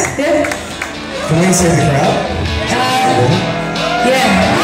Can we say the crowd? Uh, yeah.